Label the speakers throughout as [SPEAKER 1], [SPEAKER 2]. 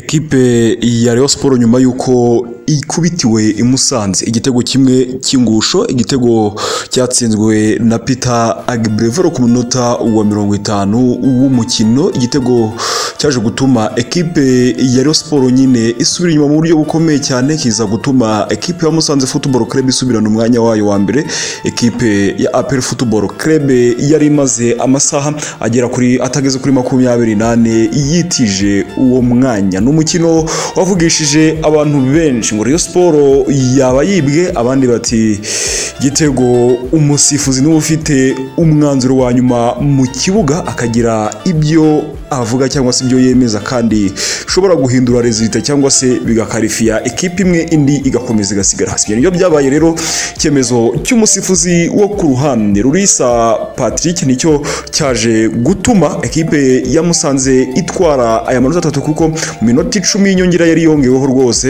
[SPEAKER 1] ekipe ya Rayon Sport nyuma y'uko ikubitiwe i Musanze. Igitego kimwe cy'ingusho igitego cyatsinzwe na Peter Agbrevero ku munota wa mirongo itanu w'umukino. Igitego cyaje gutuma ekipe ya Rayon Sport nyine isubira inyuma mu buryo bukomeye cyane kiza gutuma ekipe ya Musanze Football Club isubirana umwanya wayo wa mbere. Ekipe ya APR Football Club yari imaze amasaha agera kuri atageze kuri makumyabiri nane yitije uwo mwanya. Ni umukino wavugishije abantu benshi. Ngo Rayon Sport yaba yibwe? Abandi bati gitego umusifuzi ni we ufite umwanzuro wa nyuma mu kibuga akagira ibyo avuga cyangwa se ibyo yemeza kandi bishobora guhindura rezilita cyangwa se bigakarifiya ekipa imwe indi igakomeza igasigara hasi. Ibyo byabaye rero icyemezo cy'umusifuzi wo ku ruhande rurisa patrick ni cyo cyaje gutuma ekipe ya musanze itwara aya manota atatu kuko mu minota icumi y'inyongera yari yongeweho rwose.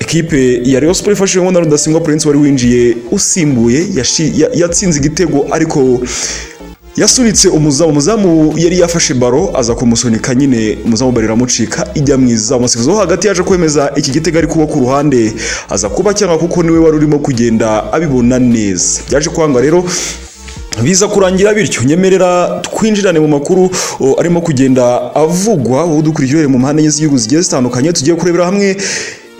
[SPEAKER 1] Ekipe ya Rayon Sport ifashijwemo na Rudasingwa Prince wari winjiye usimbuye yatsinze igitego ariko yasunitse umuzamu umuzamu yari yafashe baro aza kumusunika nyine. Umuzamu bari iramucika ijya mu izamu umusifuzi wo hagati yaje kwemeza iki gitego ari kuba ku ruhande. Aza kuba cyangwa kuko ni we wari urimo kugenda abibona neza. Byaje kwanga rero biza kurangira bityo. Nyemerera twinjirane mu makuru arimo kugenda avugwa wowe udukurikiye mu mpande z'igihugu zigiye zitandukanye tugiye kurebera hamwe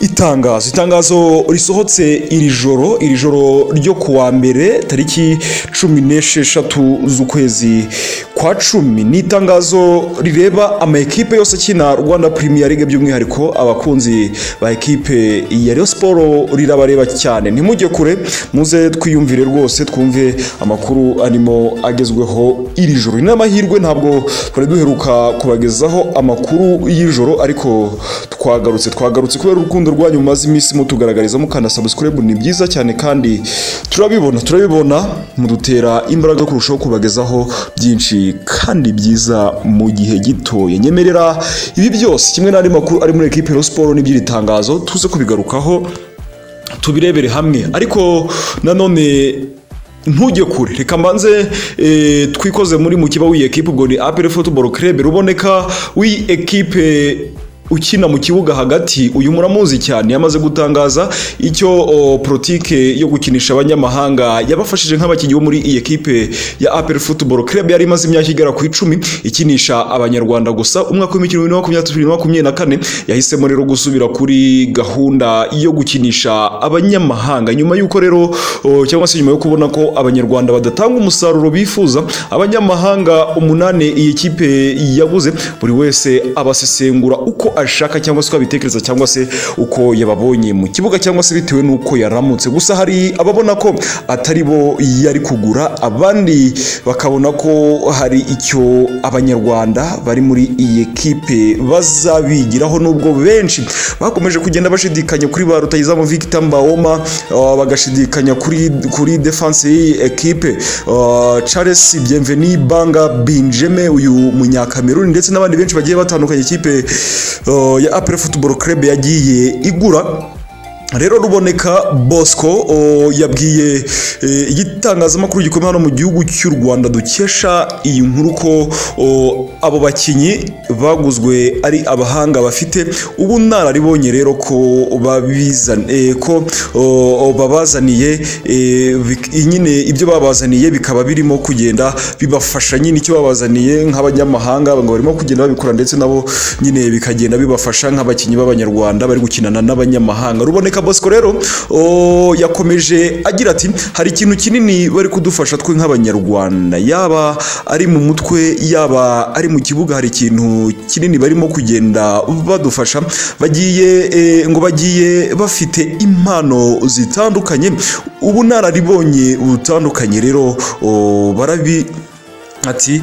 [SPEAKER 1] itangazo. Itangazo risohotse iri joro iri joro ryo kuwa mbere tariki cumi n'esheshatu z'ukwezi kwa cumi. Ni itangazo rireba ama ekipe yose akina rwanda premier league by'umwihariko abakunzi ba ekipe ya Rayon Sport rirabareba cyane. Ntimujye kure muze twiyumvire rwose twumve amakuru arimo agezweho iri joro. Ni n'amahirwe ntabwo twari duheruka kubagezaho amakuru y'ijoro ariko twagarutse twagarutse kubera urukundo rwanyu mumaze iminsi mutugaragariza mukanda subscribe. Ni byiza cyane kandi turabibona turabibona mudutera imbaraga kurushaho kubagezaho byinshi kandi byiza mu gihe gitoya nyemerera ibi byose kimwe n'andi makuru ari muri ekipe ya siporo n'iby'iri tangazo tuze kubigarukaho tubirebere hamwe. Ariko nanone ntujye kure. Reka mbanze twikoze muri mu kiba w'iyi ekipe ubwo ni apere futuboro kerebe ruboneka w'iyi ekipe ukina mu kibuga hagati uyu muramuzi cyane yamaze gutangaza icyo politike yo gukinisha abanyamahanga yabafashije nk'abakinnyi bo muri iyi ekipe ya APR Football Club. Yari imaze imyaka igera ku icumi ikinisha abanyarwanda gusa. Umwaka w'imikino na kane yahisemo rero gusubira kuri gahunda yo gukinisha abanyamahanga. Nyuma y'uko rero cyangwa se nyuma yo kubona ko abanyarwanda badatanga umusaruro bifuza abanyamahanga umunani iyi kipe yaguze buri wese abasesengura uko ashaka cyangwa se uko abitekereza cyangwa se uko yababonye mu kibuga cyangwa se bitewe n'uko yaramutse. Gusa hari ababona ko atari bo yari kugura abandi bakabona ko hari icyo abanyarwanda bari muri iyi ekipe bazabigiraho. Nubwo benshi bakomeje kugenda bashidikanya kuri ba rutayizamu Victor Mbawoma bagashidikanya kuri kuri defense y'iyi ekipe Charles Bienveni Banga Benjamin uyu munyakameruni ndetse n'abandi benshi bagiye batandukanye. Ikipe ya apure football club yagiye igura rero ruboneka bosco yabwiye igitangazamakuru gikomeye hano mu gihugu cy'u rwanda dukesha iyi nkuru ko abo bakinnyi baguzwe ari abahanga bafite ubu nararibonye rero ko ko babazaniye nyine ibyo babazaniye bikaba birimo kugenda bibafasha nyine icyo babazaniye nk'abanyamahanga ngo barimo kugenda babikora ndetse nabo nyine bikagenda bibafasha nk'abakinnyi b'abanyarwanda bari gukinana n'abanyamahanga. Ruboneka bosco rero yakomeje agira ati hari ikintu kinini bari kudufasha twe nk'abanyarwanda. Yaba ari mu mutwe yaba ari mu kibuga hari ikintu kinini barimo kugenda badufasha. Bagiye ngo bagiye bafite impano zitandukanye. Ubu nararibonye butandukanye rero barabi ati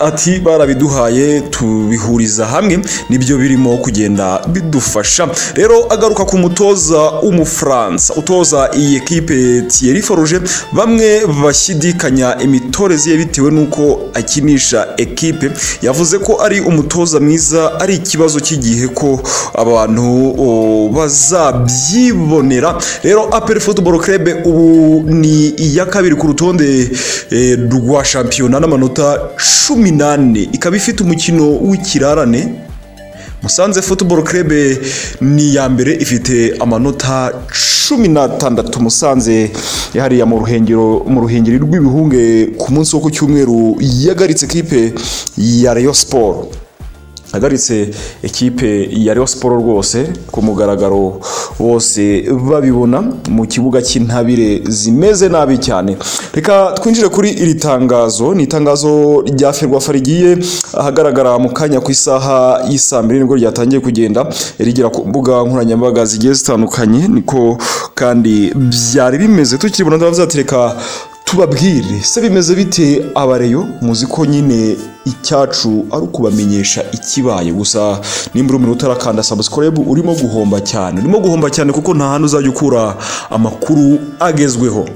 [SPEAKER 1] ati barabiduhaye tubihuriza hamwe ni byo birimo kugenda bidufasha. Rero agaruka ku mutoza w'umufaransa utoza iyi ekipe Thierry Forge bamwe bashidikanya imitoreze ye bitewe n'uko akinisha ekipe. Yavuze ko ari umutoza mwiza ari ikibazo cy'igihe ko abantu bazabyibonera. Rero APR Football Club ubu ni iya kabiri ku rutonde rwa shampiyona n'amanota cumi n'ane ikaba ifite umukino w'ikirarane. Musanze football club ni iya mbere ifite amanota cumi n'atandatu musanze hariya mu ruhengero mu ruhengeri rw'ibihunge ku munsi wo ku cyumweru yagaritse kipe ya Rayon Sport. Agaritse ekipe ya Rayon Sport rwose ku mugaragaro bose babibona mu kibuga cy'intabire zimeze nabi cyane. Reka twinjire kuri iri tangazo. Ni itangazo rya ferwafa rigiye ahagaragara mu kanya ku isaha y'isaa mbiri ni bwo ryatangiye kugenda rigera ku mbuga nkoranyambaga zigiye zitandukanye. Niko kandi byari bimeze. Tukiribona ndavuze ati tubabwire. Se bimeze bite? Abareyo muzi ko nyine icyacu ari ukubamenyesha ikibaye gusa. Nimba uri umuntu utarakanda subscribe urimo guhomba cyane. Urimo guhomba cyane kuko nta hantu uzajya ukura. Amakuru agezweho.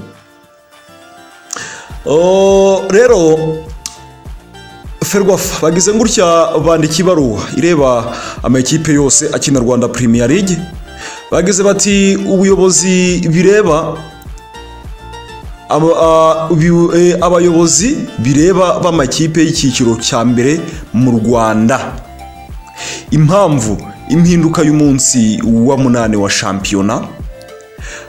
[SPEAKER 1] Rero ferwafa bagize gutya bandika ibaruwa. Ireba amakipe yose akina rwanda premier league. Bagize bati ubuyobozi bireba. Abayobozi bireba b'amakipe y'icyiciro cya mbere mu rwanda. Impamvu impinduka y'umunsi wa munani wa shampiyona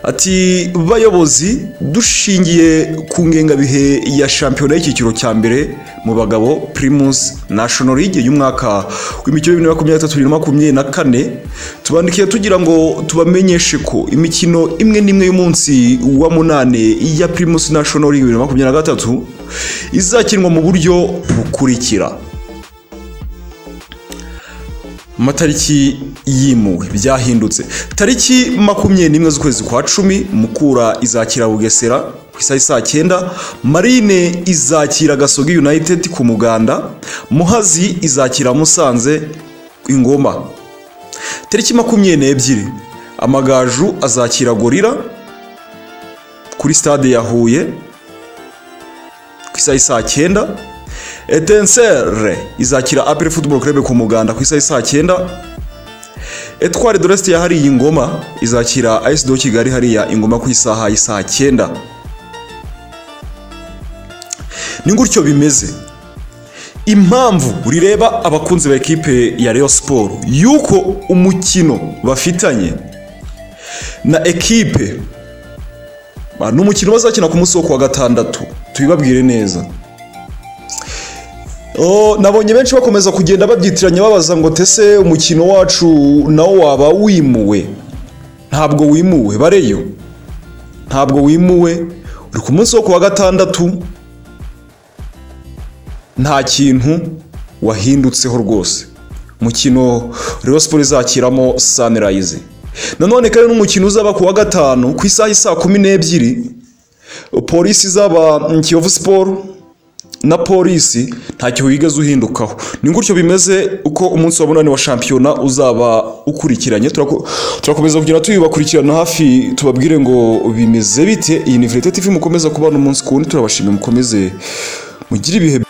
[SPEAKER 1] ati bayobozi dushingiye ku ngengabihe ya shampiyona y'icyiciro cya mbere mu bagabo primus national league y'umwaka w'imikino bibiri na makumyabiri na gatatu bibiri na makumyabiri na kane. Tubandikiye tugira ngo tubamenyeshe ko imikino imwe n'imwe y'umunsi wa munane ya primus national league bibiri na makumyabiri na gatatu izakinwa mu buryo bukurikira. Amatariki yimuwe byahindutse. Tariki makumyabiri n'imwe z'ukwezi kwa cumi mukura izakira bugesera ku isaha saa cyenda. Marine izakira gasogi united ku muganda. Muhazi izakira musanze ingoma. Tariki makumyabiri n'ebyiri amagaju azakira gorira kuri stade ya huye ku isaha saa cyenda. Etensere izakira apel football club ku muganda ku isaha saa cyenda. Etware de reste yahariye ingoma. Izakira as do kigali hariya ingoma ku isaha y'isaa cyenda. Ni gutyo bimeze. Impamvu rireba abakunzi ba ekipe ya Rayon Sport yuko umukino bafitanye na ekipe. Ni umukino bazakina ku munsi wo kuwa gatandatu. Tubibabwire neza. Nabonye benshi bakomeza kugenda babyitiranya babaza ngo tese umukino wacu nawo waba wimuwe? Ntabwo wimuwe bareyo. Ntabwo wimuwe. Uri ku munsi wo kuwa gatandatu? Nta kintu wahindutseho rwose. Umukino Rayon Sport izakiramo Sunrise. Nanone kandi n'umukino uzaba ku wa gatanu ku isaha isaa kumi n'ebyiri polisi izaba Kiyovu Sport? Na polisi ntacyo wigeze uhindukaho. Ni gutyo bimeze uko umunsi wa munani wa shampiyona uzaba ukurikiranye. Turakomeza kugenda tubibakurikirana hafi tubabwire ngo bimeze bite. Iyi ni verite tv mukomeza kubana umunsi ku wundi turabashimiye mukomeze mugire ibihe